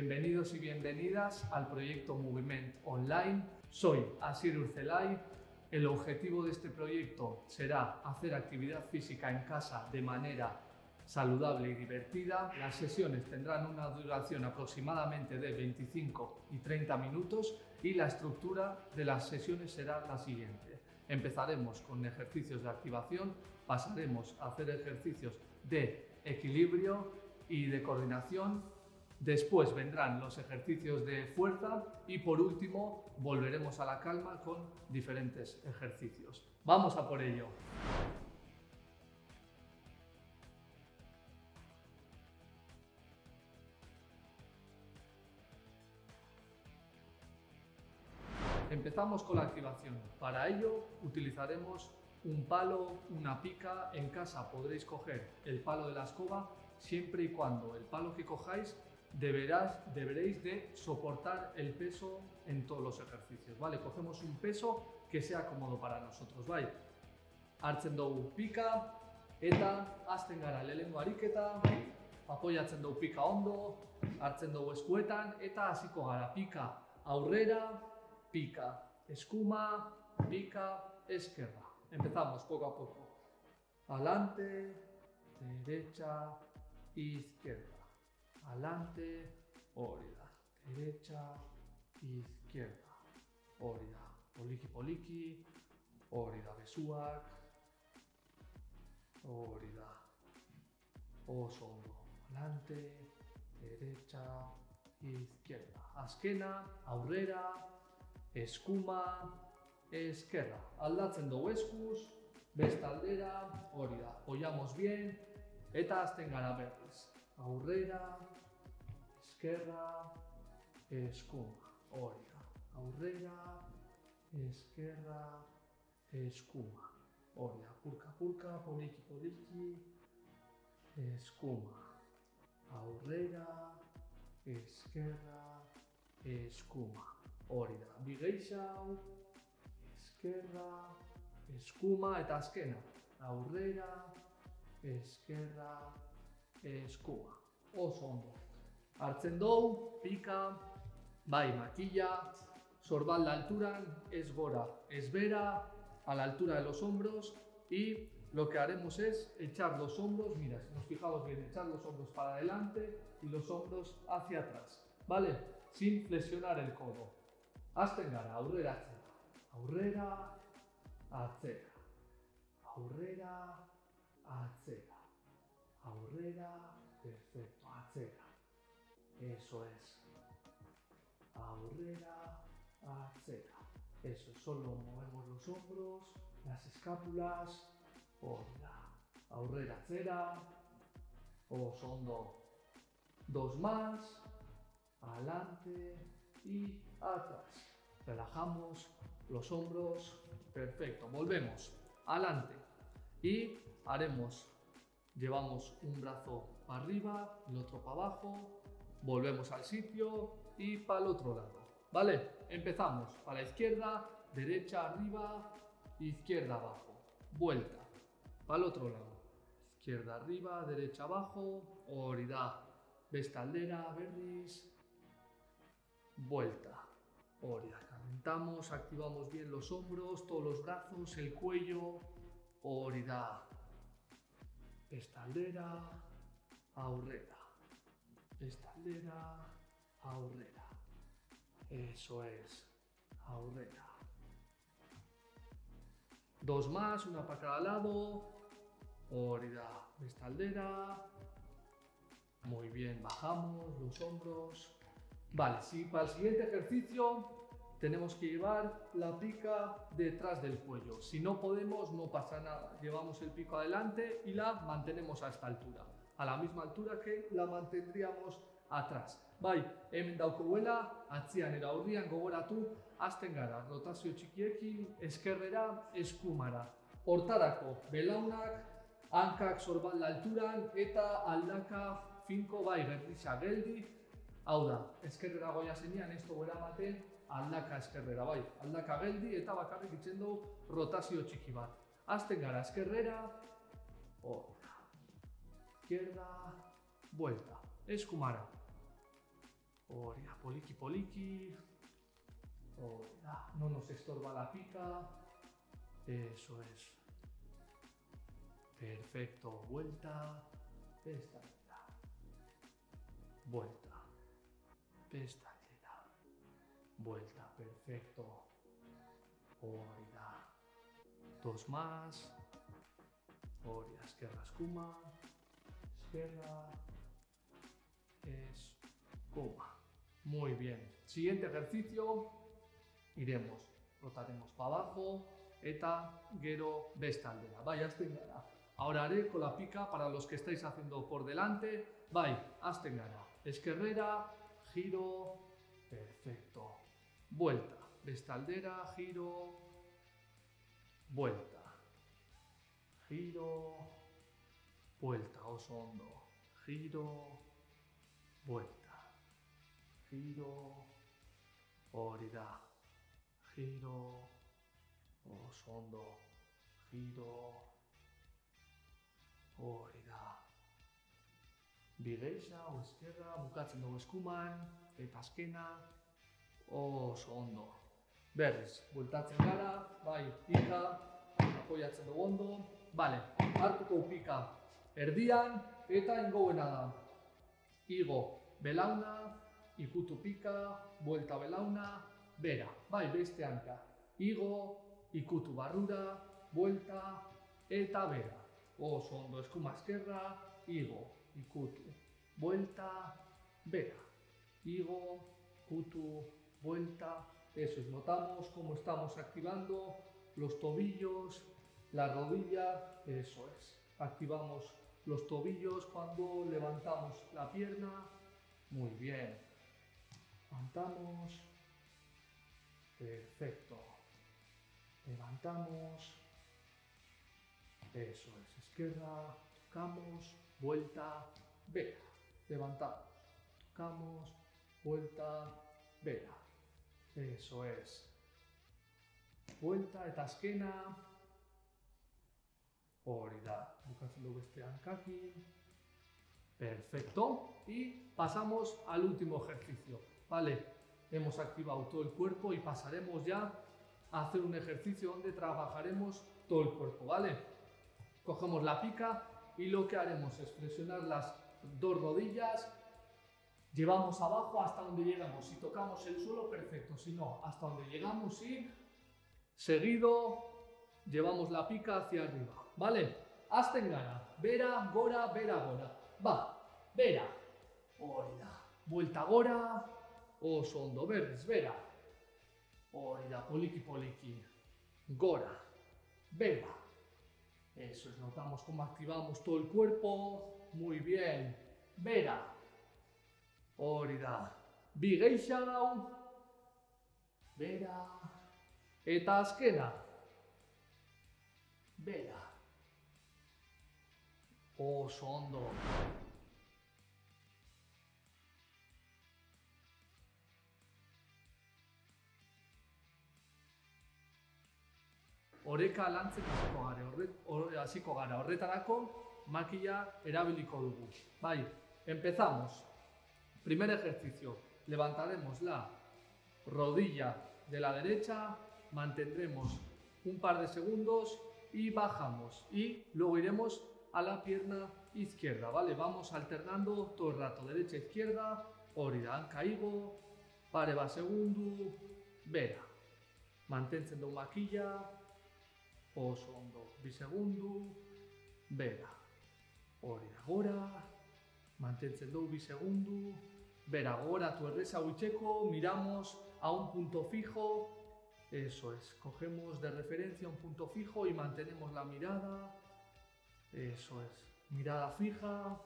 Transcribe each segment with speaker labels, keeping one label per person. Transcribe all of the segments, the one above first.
Speaker 1: Bienvenidos y bienvenidas al proyecto Moviment Online. Soy Asir Urcelay. El objetivo de este proyecto será hacer actividad física en casa de manera saludable y divertida. Las sesiones tendrán una duración aproximadamente de 25 y 30 minutos y la estructura de las sesiones será la siguiente. Empezaremos con ejercicios de activación, pasaremos a hacer ejercicios de equilibrio y de coordinación. Después vendrán los ejercicios de fuerza y por último volveremos a la calma con diferentes ejercicios. Vamos a por ello. Empezamos con la activación. Para ello utilizaremos un palo, una pica. En casa podréis coger el palo de la escoba siempre y cuando el palo que cojáis deberás, deberéis de soportar el peso en todos los ejercicios. ¿vale? Cogemos un peso que sea cómodo para nosotros. ¿vale? Hartzen dugu pika eta azten gara lehenengo ariketa, apoyatzen dugu pika ondo, hartzen dugu eskuetan eta hasiko gara pika aurrera, pica, escuma, pica, esquerra. Empezamos poco a poco. Adelante, derecha, izquierda. Alante, hori da. Derecha, izquierda. Hori da. Poliki poliki, hori da bezuak. Hori da. Oso ondo. Alante, derecha, izquierda. Azkena, aurrera, eskuma, eskerra. Aldatzen dugu eskuz, beste aldera, hori da. Oiamos bien, eta azten gara berriz. Aurrera, esquerra, eskuma, hori da. Aurrera, esquerra, eskuma. Hori da, purka, purka, poliki, poliki, eskuma. Aurrera, esquerra, eskuma. Hori da, bi hau, eskerra, eskuma eta azkena. Aurrera, eskerra, eskuma. Oso ondo. Hartzen dugu, pika, bai, makilla, sorbal la altura, es gora, es vera, a la altura de los hombros y lo que haremos es echar los hombros, mira, si nos fijamos bien, echar los hombros para adelante y los hombros hacia atrás, ¿vale? Sin flexionar el codo. Azten gara, aurrera atzera. Aurrera, atzera. Aurrera, atzera. Aurrera, perfecto, atzera. Eso es. Aurrera, atzera. Eso, solo movemos los hombros, las escápulas. Hola. Aurrera, atzera. O son dos más. Adelante y atrás. Relajamos los hombros, perfecto. Volvemos, adelante y haremos, llevamos un brazo para arriba, el otro para abajo, volvemos al sitio y para el otro lado. ¿Vale? Empezamos para la izquierda, derecha arriba, izquierda abajo, vuelta, para el otro lado. Izquierda arriba, derecha abajo, orida, bestaldera, berriz, vuelta. Oria, calentamos, activamos bien los hombros, todos los brazos, el cuello. Orida. Estaldera, aurrera. Estaldera, aurrera. Eso es, aurrera. Dos más, una para cada lado. Orida, estaldera. Muy bien, bajamos los hombros. Vale, si para el siguiente ejercicio tenemos que llevar la pica detrás del cuello. Si no podemos, no pasa nada. Llevamos el pico adelante y la mantenemos a esta altura. A la misma altura que la mantendríamos atrás. Bai, hemen daukoguela, atzian era aurrian gogoratu, azten gara, rotazio txikiekin, eskerrera, eskumara. Hortarako, belaunak, hankak sorban la alturan, eta aldaka finko bai, gerrisa geldi, Hau da, eskerrera goia zenian, ez dugu eramaten aldaka eskerrera, bai, aldaka geldi eta bakarrik itzen du rotazio txiki bat. Azten gara eskerrera, hori, izquierda, vuelta, eskumara. Oria, poliki, poliki. Oria, no nos estorba la pica. Eso es. Perfecto, vuelta, pestañera. Vuelta, pestañera. Vuelta, perfecto. Oria. Dos más. Oria, esquerra, escuma. Esquerra. Escuma. Muy bien. Siguiente ejercicio. Iremos. Rotaremos para abajo. Eta, gero, bestaldera. Vaya, azten gara. Ahora haré con la pica para los que estáis haciendo por delante. Bai, azten gara. Esquerrera, giro. Perfecto. Vuelta. Bestaldera, giro. Vuelta. Giro. Vuelta, oso hondo. Giro. Vuelta. Giro. Hori da. Giro. Oso ondo. Giro. Hori da. Bigeixa, o eskerra, bukatzen dugu eskuman, eta azkena, oso ondo. Berriz, bultatzen gara, bai, pika, apoiatzen dugu ondo. Bale, hartuko pika erdian, eta ingoena da. Igo, belauna, ikutu pika, buelta belauna, bera, bai, beste hanka. Igo, ikutu barrura, buelta, eta bera. Oso ondo, eskuma eskerra, igo, ikutu, vuelta, bera. Igo, ikutu, vuelta. Eso es, notamos cómo estamos activando los tobillos, la rodilla, eso es. Activamos los tobillos cuando levantamos la pierna. Muy bien. Levantamos. Perfecto. Levantamos. Eso es. Izquierda. Tocamos. Vuelta. Vera. Levantamos. Tocamos. Vuelta. Vera. Eso es. Vuelta eta azkena. Hori da. Beste hankakin. Perfecto. Y pasamos al último ejercicio. Vale. Hemos activado todo el cuerpo y pasaremos ya a hacer un ejercicio donde trabajaremos todo el cuerpo. Vale. Cogemos la pica y lo que haremos es flexionar las dos rodillas. Llevamos abajo hasta donde llegamos. Si tocamos el suelo, perfecto. Si no, hasta donde llegamos y seguido llevamos la pica hacia arriba. ¿Vale? Azten gara. Bera, gora, bera, gora. Va. Bera. Hori da. Vuelta gora. Oso ondo. Berriz, bera. Hori da. Poliki, poliki. Gora. Bera. Eso es. Notamos cómo activamos todo el cuerpo. Muy bien. Bera. Hori da. Bi gehiago. Bera. Eta azkena. Bera. Oso ondo. Oreka lantzen hasiko gara, horre- hor- hasiko gara. Horretarako makila erabiliko dugu. Bai, empezamos. Primer ejercicio. Levantaremos la rodilla de la derecha, mantendremos un par de segundos y bajamos. Y luego iremos a la pierna izquierda, ¿vale? Vamos alternando todo el rato, derecha, izquierda, hori da, caigo, pare bat segundu, bera. Mantentzen dugu makila, oso ondo, bi segundu, bera. Hori da, gora, mantentzen dugu bi segundu, bera, gora, tu erreza huitzeko, miramos a un punto fijo, eso es, cogemos de referencia un punto fijo y mantenemos la mirada, eso es, mirada fija,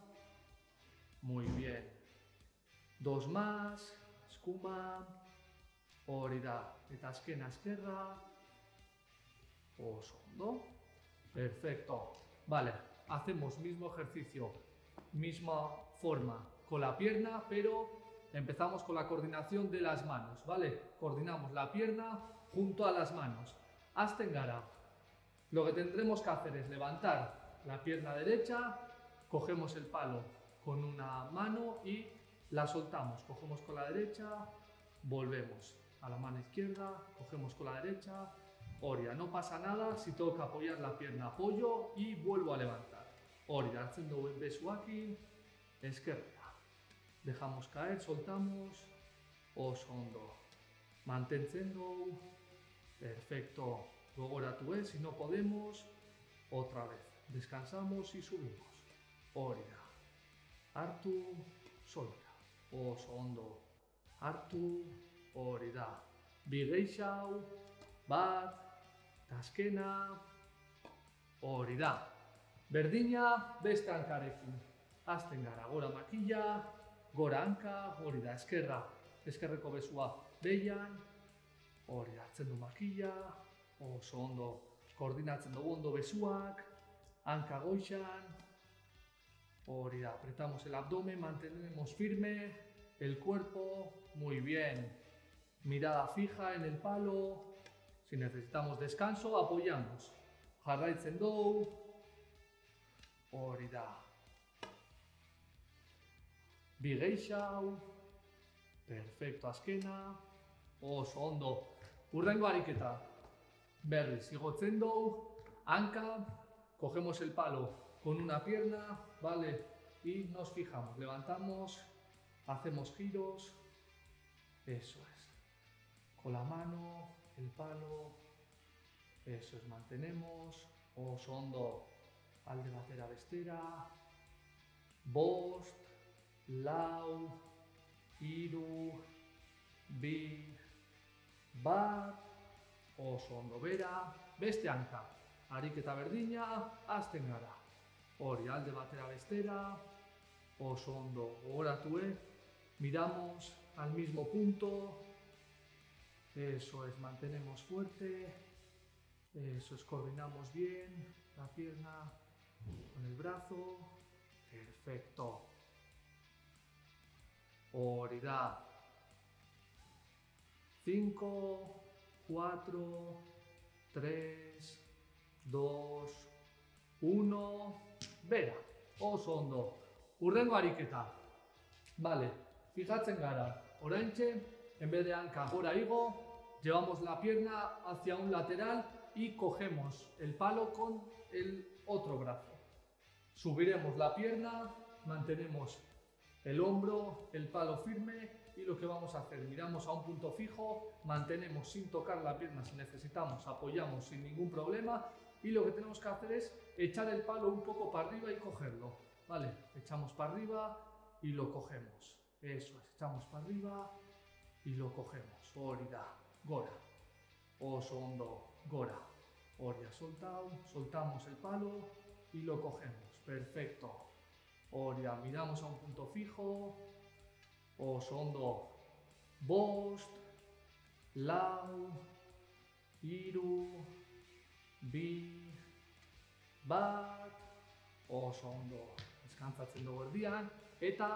Speaker 1: muy bien. Dos más, escuma, hori da, eta azkena esquerra, oso perfecto. Vale, hacemos mismo ejercicio, misma forma con la pierna, pero empezamos con la coordinación de las manos, ¿vale? Coordinamos la pierna junto a las manos. Azten gara. Lo que tendremos que hacer es levantar la pierna derecha, cogemos el palo con una mano y la soltamos, cogemos con la derecha, volvemos a la mano izquierda, cogemos con la derecha, Oria, no pasa nada si tengo que apoyar la pierna, apoyo y vuelvo a levantar. Oria, hartzen duen besuakin, esquerra. Dejamos caer, soltamos, oso ondo. Mantentzen dugu, perfecto. Gogoratu ez, si no podemos, otra vez. Descansamos y subimos. Oria. Hartu, solta. Oso ondo. Hartu, hori da. Bigeixau, bat, taskena, hori da. Berdina, beste hankarekin. Azten gara, gora makilla, gora hanka, hori da, eskerra. Eskerreko bezua behian, hori hartzen du makilla, oso ondo koordinatzen dugu ondo besuak, hanka goixan, hori apretamos el abdomen, mantenemos firme el cuerpo, muy bien. Mirada fija en el palo, si necesitamos descanso, apoyamos. Jarraitzen dugu, hori da. Bigeixau, perfecto azkena, oso ondo. Urrengo ariketa, berriz, igotzen dugu, hanka, cogemos el palo con una pierna, ¿vale? Y nos fijamos, levantamos, hacemos giros, eso es. Con la mano, el palo, eso es, mantenemos, oso ondo alde batera bestera, bost, lau, iru, bi, bat, oso ondo bera, beste hanka, ariketa berdina, azten gara. Hori, alde batera bestera, oso ondo gogoratu, eh? Miramos al mismo punto, eso es, mantenemos fuerte, eso es, coordinamos bien la pierna con el brazo, perfecto. Hori da. 5, 4, 3, 2, 1, bera, oso ondo. Urrengo ariketa. Vale, fijatzen gara, oraintxe, en vez de hanka gora igo, llevamos la pierna hacia un lateral y cogemos el palo con el otro brazo. Subiremos la pierna, mantenemos el hombro, el palo firme y lo que vamos a hacer, miramos a un punto fijo, mantenemos sin tocar la pierna si necesitamos, apoyamos sin ningún problema y lo que tenemos que hacer es echar el palo un poco para arriba y cogerlo. ¿Vale? Echamos para arriba y lo cogemos. Eso es, echamos para arriba y lo cogemos. Orida, gora. Oso hondo, gora. Soltado, soltamos el palo y lo cogemos. Perfecto. Oria, miramos a un punto fijo. Oso hondo, bost, lau, iru, bi, bat, oso ondo deskantzatzen dugu erdian, eta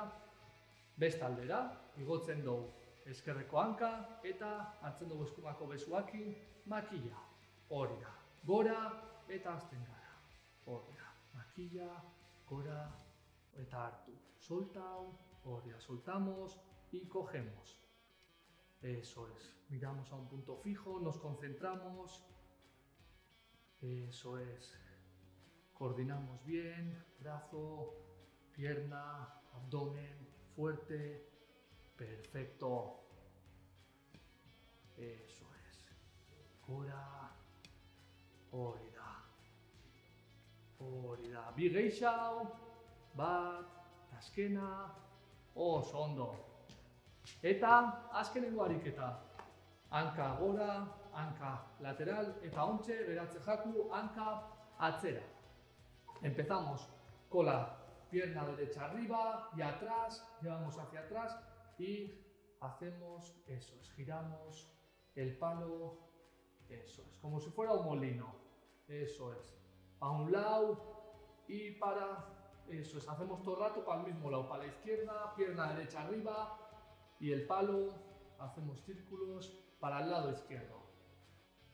Speaker 1: bestaldera, igotzen dugu eskerreko hanka, eta hartzen dugu eskumako besuakin, makilla, hori da, gora, eta azten gara, hori da, makilla, gora, eta hartu, da, soltamos, y cogemos, eso es, miramos a un punto fijo, nos concentramos, eso es, coordinamos bien, brazo, pierna, abdomen, fuerte, perfecto. Eso es. Gora, hori. Hori da. Bi geixau, bat, azkena, oso ondo. Eta azkenengo ariketa. Hanka gora, hanka lateral, eta ontxe, beratze jaku, hanka atzera. Empezamos con la pierna derecha arriba y atrás, llevamos hacia atrás y hacemos eso, es, giramos el palo, eso es, como si fuera un molino, eso es, a un lado y para, eso es, hacemos todo el rato para el mismo lado, para la izquierda, pierna derecha arriba y el palo, hacemos círculos para el lado izquierdo,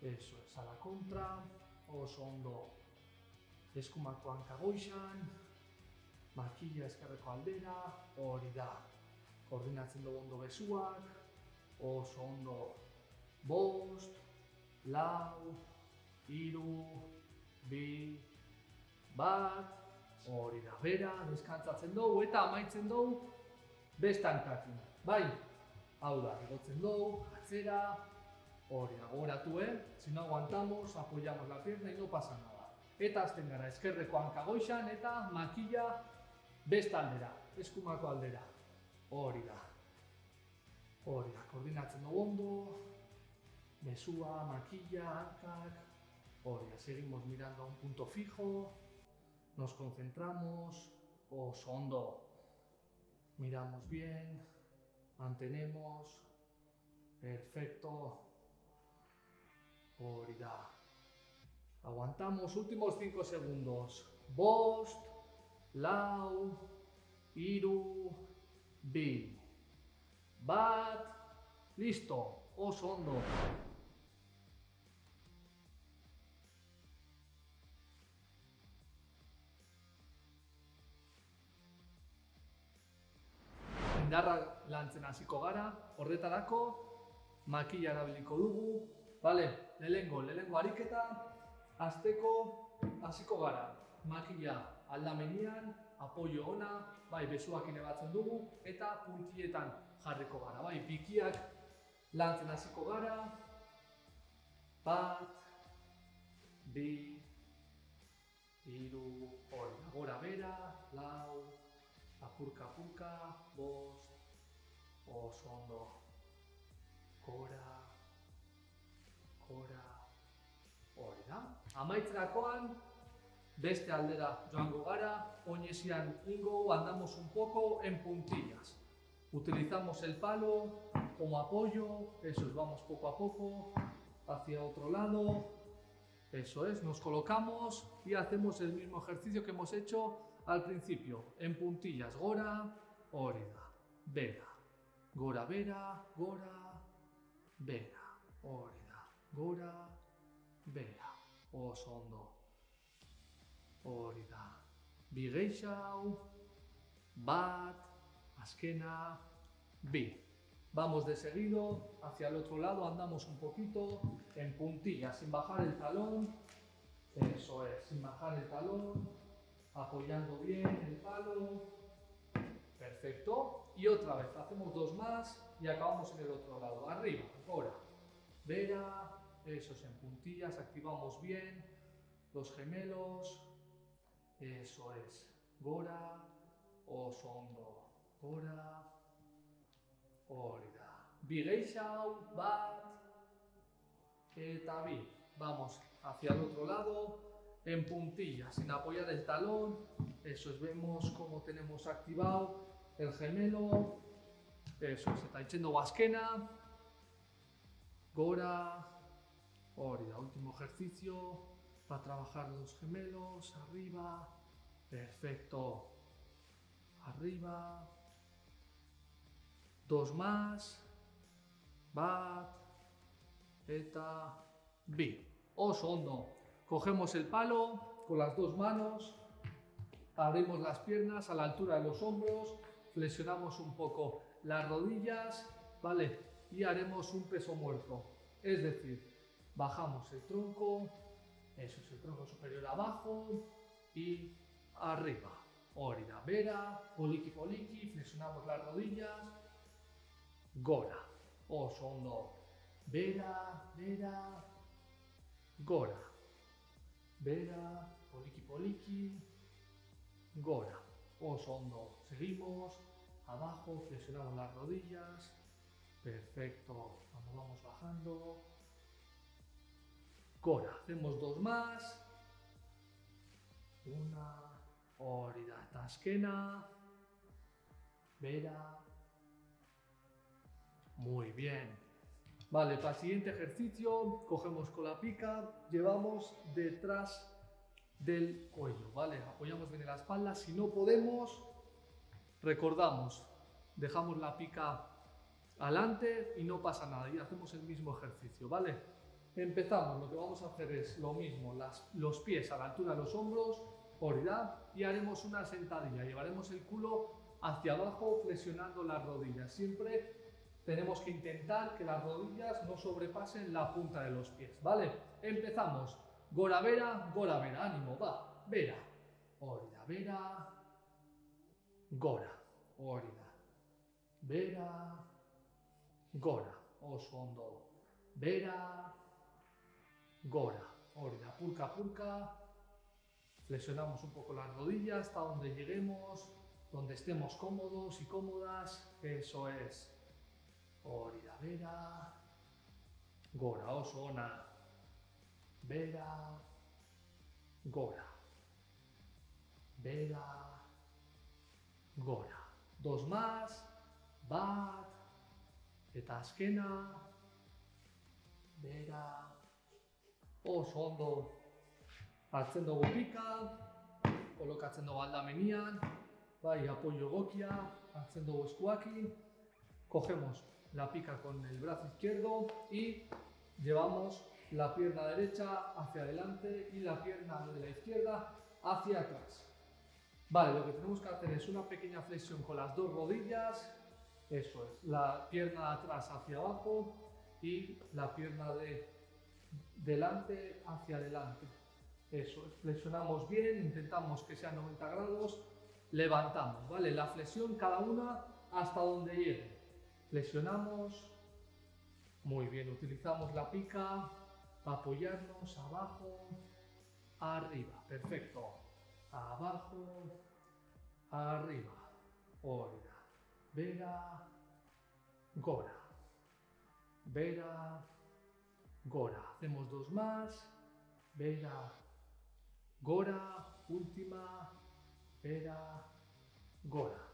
Speaker 1: eso es, a la contra, oso ondo eskumako hanka goixan, makilla eskerreko aldera, hori da. koordinatzen dugu ondo besuak, oso ondo bost, lau, iru, bi, bat, hori da, bera, deskantzatzen dugu eta amaitzen dugu bestankakin. Bai, hau da, egotzen dugu, atzera, hori da, gogoratu, eh? Si no aguantamos, apoyamos la pierna y no pasa nada. Eta azten gara, eskerreko hankagoixan eta makilla besta aldera, eskumako aldera. Hori da. Hori da, koordinatzen dugu ondo, mesua, makilla, hankak, da, seguimos mirando a un punto fijo, nos concentramos, oso ondo, miramos bien, mantenemos, perfecto. Aguantamos últimos 5 segundos. Bost, lau, iru, bi. Bat, listo, oso ondo. Indarra lantzen hasiko gara, horretarako makilla erabiliko dugu, Vale, lehengo, lehengo ariketa, azteko hasiko gara. Makilla aldamenian, apoio ona, bai, besuak batzen dugu, eta puntietan jarriko gara. Bai, pikiak lantzen hasiko gara. Bat, bi, iru, hori, gora bera, lau, apurka apurka, bost, oso ondo, gora, gora, hori da. Amaitzerakoan, beste aldera joango gara, oinesian ingo, andamos un poco en puntillas. Utilizamos el palo como apoyo, eso es, vamos poco a poco hacia otro lado, eso es, nos colocamos y hacemos el mismo ejercicio que hemos hecho al principio, en puntillas, gora, orida, vera, gora, vera, gora, vera, orida, gora, vera, oso ondo, hori bat, azkena, bi. Vamos de seguido hacia el otro lado, andamos un poquito en puntilla, sin bajar el talón, eso es, sin bajar el talón, apoyando bien el palo, perfecto. Y otra vez, hacemos dos más y acabamos en el otro lado, arriba, ahora, vera, eso es, en puntillas, activamos bien los gemelos, eso es, gora, oso ondo, gora, hori da. Bat. Vamos hacia el otro lado, en puntillas, sin apoyar el talón. Eso es, vemos cómo tenemos activado el gemelo. Eso es, eta itxendo bazkena. Gora, hori da, último ejercicio para trabajar los gemelos, arriba, perfecto, arriba, dos más, bat, eta, bi. Oso ondo. Cogemos el palo con las dos manos, abrimos las piernas a la altura de los hombros, flexionamos un poco las rodillas, ¿vale? Y haremos un peso muerto. Es decir, bajamos el tronco, eso es el tronco superior abajo y arriba. Orida, vera, poliki poliki, flexionamos las rodillas, gora, oso vera, vera, gora, vera, poliki poliki, gora, oso ondo. Seguimos, abajo, flexionamos las rodillas, perfecto, vamos bajando, gora, hacemos dos más, una, hori da, eta azkena, bera, muy bien. Vale, para el siguiente ejercicio, cogemos con la pica, llevamos detrás del cuello, ¿vale? Apoyamos bien en la espalda, si no podemos, recordamos, dejamos la pica adelante y no pasa nada, y hacemos el mismo ejercicio, ¿vale? Empezamos, lo que vamos a hacer es lo mismo, las, los pies a la altura de los hombros, oridad, y haremos una sentadilla, llevaremos el culo hacia abajo flexionando las rodillas. Siempre tenemos que intentar que las rodillas no sobrepasen la punta de los pies, ¿vale? Empezamos. Gora vera, gora vera, ánimo, va, vera. Orida, vera, gora, orida. Vera, gora, oso ondo. Vera, gora, orida, pulca, pulca. Flexionamos un poco las rodillas hasta donde lleguemos, donde estemos cómodos y cómodas. Eso es. Orida, vera, gora, oso, ona. Vera, gora. Vera, gora. Dos más, bat, eta azkena, bera, oso ondo hartzen dugu pika, kolokatzen dugu aldamenian, bai, apoio egokia, hartzen dugu eskuakin, cogemos la pica con el brazo izquierdo y llevamos la pierna derecha hacia adelante y la pierna de la izquierda hacia atrás. Vale, lo que tenemos que hacer es una pequeña flexión con las dos rodillas, eso es, la pierna de atrás hacia abajo y la pierna de delante hacia adelante. Eso es, flexionamos bien, intentamos que sean 90 grados, levantamos, ¿vale? La flexión cada una hasta donde llegue. Flexionamos, muy bien, utilizamos la pica apoyarnos abajo, arriba, perfecto. Abajo, arriba, vera, gora, vera, gora. Hacemos dos más, vera, gora, última, vera, gora.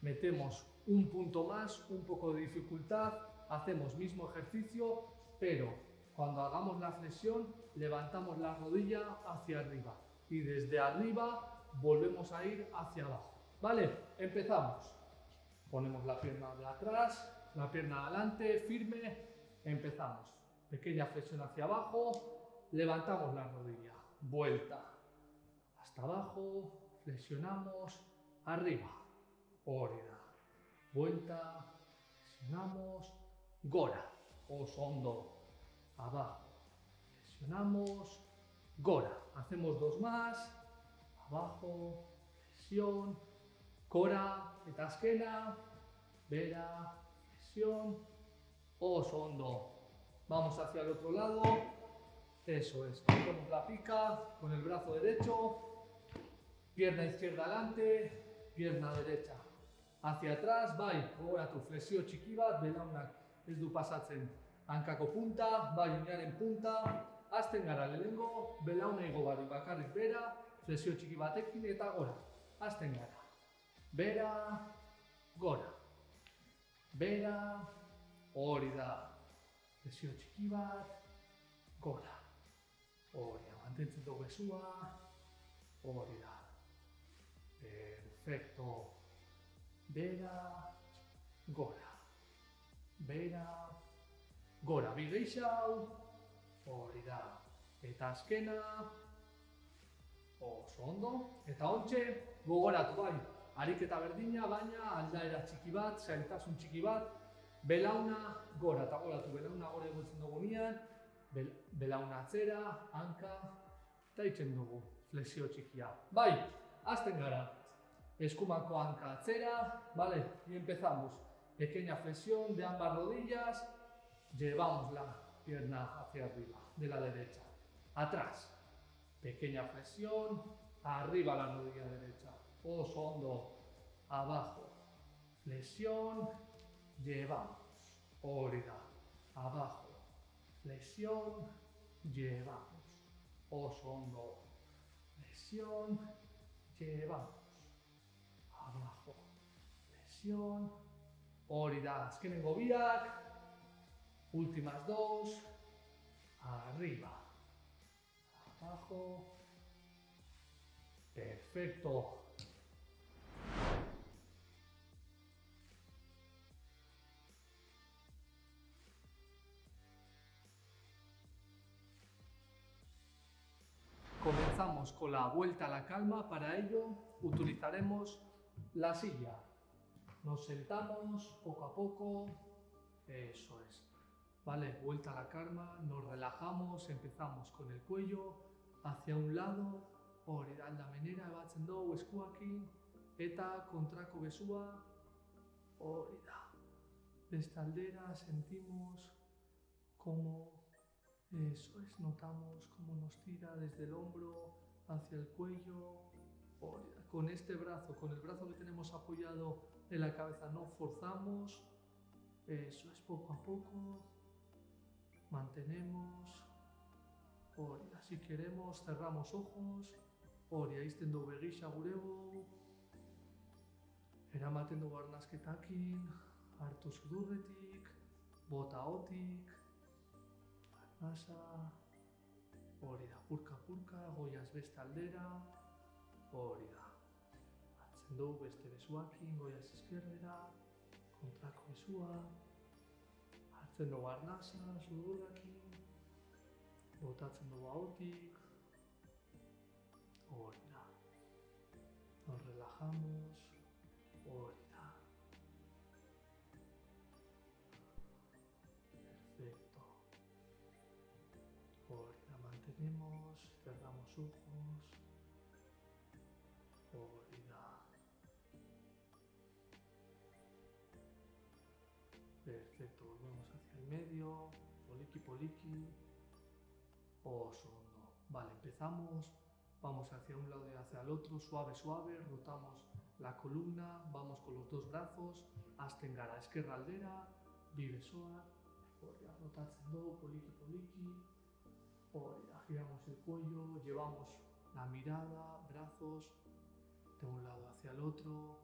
Speaker 1: Metemos un punto más, un poco de dificultad, hacemos mismo ejercicio, pero cuando hagamos la flexión levantamos la rodilla hacia arriba y desde arriba volvemos a ir hacia abajo. ¿Vale? Empezamos. Ponemos la pierna de atrás, la pierna adelante, firme, empezamos. Pequeña flexión hacia abajo, levantamos la rodilla, vuelta, hasta abajo, flexionamos, arriba, órida, vuelta, flexionamos, gora, oso hondo, abajo, flexionamos, gora, hacemos dos más, abajo, flexión, gora, eta azkena, bera, flexión, oso hondo, vamos hacia el otro lado, eso es, cogemos la pica con el brazo derecho, pierna izquierda adelante, pierna derecha hacia atrás, bai, gogoratu flexio txiki bat, belaunak ez du pasatzen hankako punta, bai, unearen punta, azten gara lehengo, belauna igo bari bakarrik bera, flexio txiki batekin eta gora, azten gara. Bera, gora. Bera, hori da. Flexio txiki bat, gora. Hori da, mantentzen dugu esua, hori da. Perfecto. Bera, gora. Bera, gora. Bi geixau, hori da. Eta azkena, oso ondo. Eta ontxe, gogoratu bai. Ariketa berdina, baina aldaera txiki bat, zailtasun txiki bat, belauna gora, eta goratu belauna gora egotzen dugu nian, bel, belauna atzera, hanka, eta itzen dugu, flexio txikia. Bai, azten gara, eskumako hanka atzera, vale, y empezamos. Pequeña flexión de ambas rodillas, llevamos la pierna hacia arriba, de la derecha. Atrás, pequeña flexión, arriba la rodilla derecha. Oso hondo, abajo. Flexión, llevamos. Órida, abajo. Flexión, llevamos. Oso hondo. Flexión, llevamos. Abajo. Flexión. Órida, azkenengo biak. Últimas dos. Arriba. Abajo. Perfecto. Comenzamos con la vuelta a la calma. Para ello utilizaremos la silla. Nos sentamos poco a poco. Eso es. Vale, vuelta a la karma, nos relajamos, empezamos con el cuello hacia un lado, hori da aldamenera ebatzen dugu eskuakin, eta kontrako besua, hori da. Beste aldera sentimos como, eso es, notamos cómo nos tira desde el hombro hacia el cuello, hori da. Con este brazo, con el brazo que tenemos apoyado en la cabeza, no forzamos, eso es poco a poco, mantenemos, hori. Si queremos, cerramos ojos, hori, aizten dugu begisa gurego, eramaten dugu arnazketakin, hartu sudurretik, bota hotik, arnasa, hori da, purka-purka, goiaz beste aldera, hori da. Hartzen dugu beste besuakin, goiaz eskerrera, kontrako besua, hartzen dugu arnasa, sudurrakin, botatzen dugu ahotik, hori da. Nos relajamos, hori da. Perfecto. Hori da, mantenemos, cerramos ojos, Perfecto, volvemos hacia el medio, poliki poliki, oso hondo. Vale, empezamos, vamos hacia un lado y hacia el otro, suave, suave, rotamos la columna, vamos con los dos brazos, azten gara esquerra aldera, bi besoak, hori da, rotatzen dugu, poliki poliki, hori da, giramos el cuello, llevamos la mirada, brazos, de un lado hacia el otro,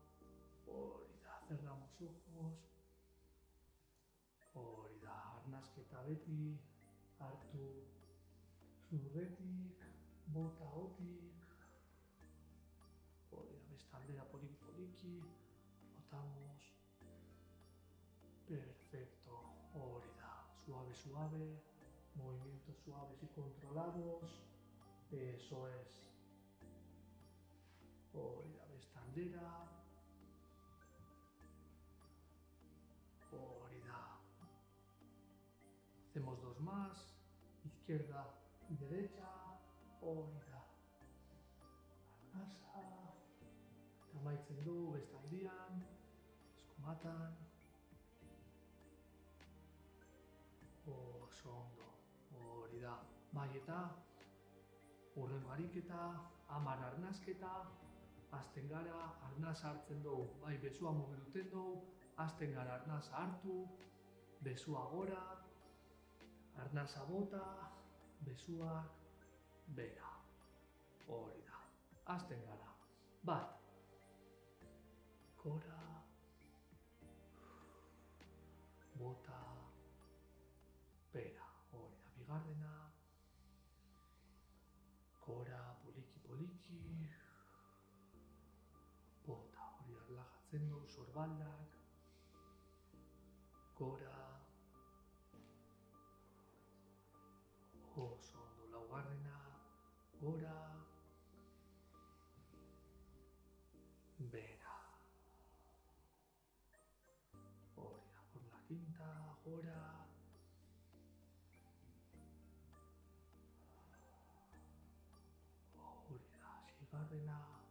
Speaker 1: hori da, cerramos ojos, hori da, arnasketa beti, hartu zurretik, bota hotik, hori da, beste aldera poliki poliki, rotamos, perfecto, hori da, suave, suave, movimientos suaves y controlados, eso es, hori da, hacemos dos más, izquierda y derecha, hori da. Arnasa, eta amaitzen du bestaldian, eskumatan, oso ondo, hori da. Bai eta, urrengo ariketa, amar arnasketa, azten gara, arnasa hartzen dugu, bai besua mugiluten dugu, azten gara arnasa hartu, besua gora, arnasa bota, besuak bera. Hori da. Azten gara. Bat. Gora. Bota. Bera. Hori da. Bigarrena. Gora, poliki, poliki. Bota. Hori da. Relajatzen du, sorbaldak.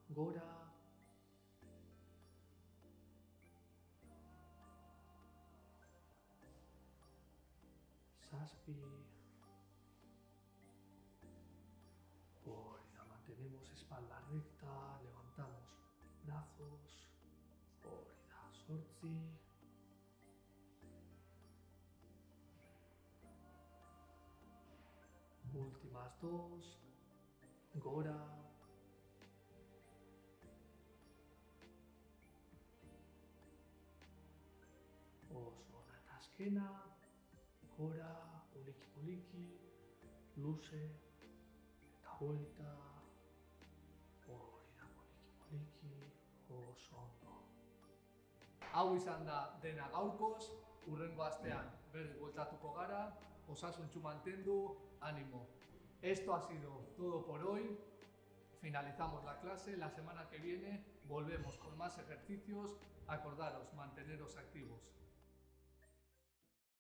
Speaker 1: Gora. Zazpi, Hori da, mantenemos espalda recta, levantamos brazos. Hori da, sortzi. Últimas dos. Gora. Ona azkena. Gora, poliki poliki, luze, eta buelta, hori da oso ondo. Hau izan da dena gaurkoz, urrengo astean berriz bueltatuko gara, osasuntxu mantendu, ánimo. Esto ha sido todo por hoy. finalizamos la clase, la semana que viene volvemos con más ejercicios, acordaros, manteneros activos.